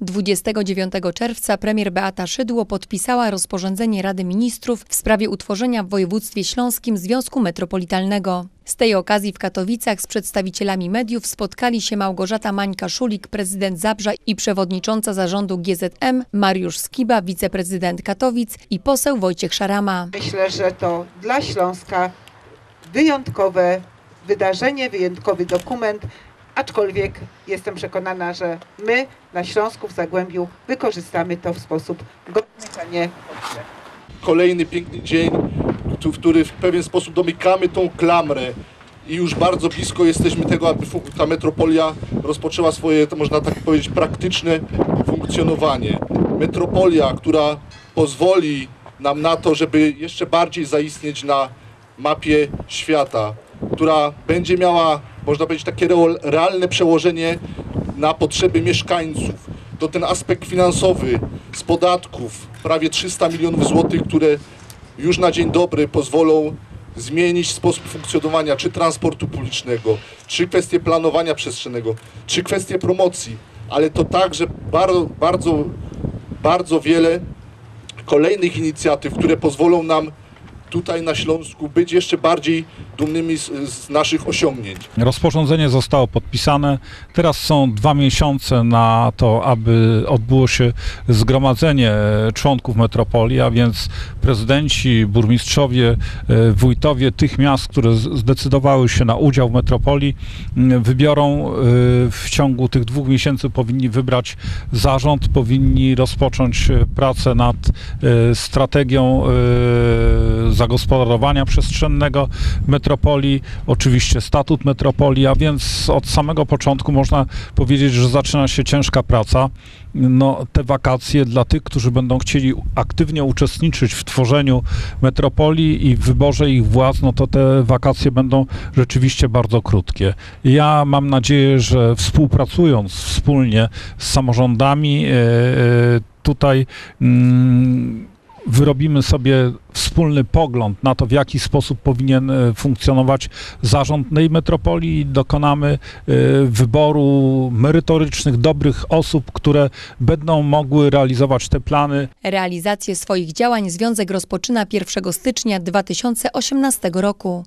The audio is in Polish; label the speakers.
Speaker 1: 29 czerwca premier Beata Szydło podpisała rozporządzenie Rady Ministrów w sprawie utworzenia w województwie śląskim Związku Metropolitalnego. Z tej okazji w Katowicach z przedstawicielami mediów spotkali się Małgorzata Mańka-Szulik, prezydent Zabrza i przewodnicząca zarządu GZM, Mariusz Skiba, wiceprezydent Katowic i poseł Wojciech Szarama.
Speaker 2: Myślę, że to dla Śląska wyjątkowe wydarzenie, wyjątkowy dokument, aczkolwiek jestem przekonana, że my na Śląsku w Zagłębiu wykorzystamy to w sposób godny, a nie
Speaker 3: kolejny piękny dzień, w który w pewien sposób domykamy tą klamrę i już bardzo blisko jesteśmy tego, aby ta metropolia rozpoczęła swoje, można tak powiedzieć, praktyczne funkcjonowanie. Metropolia, która pozwoli nam na to, żeby jeszcze bardziej zaistnieć na mapie świata, która będzie miała, można powiedzieć, takie realne przełożenie na potrzeby mieszkańców. To ten aspekt finansowy z podatków, prawie 300 milionów złotych, które już na dzień dobry pozwolą zmienić sposób funkcjonowania czy transportu publicznego, czy kwestie planowania przestrzennego, czy kwestie promocji, ale to także bardzo, bardzo, bardzo wiele kolejnych inicjatyw, które pozwolą nam tutaj na Śląsku być jeszcze bardziej dumnymi z, z naszych osiągnięć.
Speaker 4: Rozporządzenie zostało podpisane. Teraz są dwa miesiące na to, aby odbyło się zgromadzenie członków metropolii, a więc prezydenci, burmistrzowie, e, wójtowie tych miast, które zdecydowały się na udział w metropolii, wybiorą e, w ciągu tych dwóch miesięcy, powinni wybrać zarząd, powinni rozpocząć pracę nad e, strategią e, zagospodarowania przestrzennego metropolii, oczywiście statut metropolii, a więc od samego początku można powiedzieć, że zaczyna się ciężka praca. No, te wakacje dla tych, którzy będą chcieli aktywnie uczestniczyć w tworzeniu metropolii i w wyborze ich władz, no to te wakacje będą rzeczywiście bardzo krótkie. Ja mam nadzieję, że współpracując wspólnie z samorządami, e, e, tutaj mm, wyrobimy sobie wspólny pogląd na to, w jaki sposób powinien e, funkcjonować zarząd tej metropolii dokonamy e, wyboru merytorycznych, dobrych osób, które będą mogły realizować te plany
Speaker 1: Realizację swoich działań związek rozpoczyna 1 stycznia 2018 roku.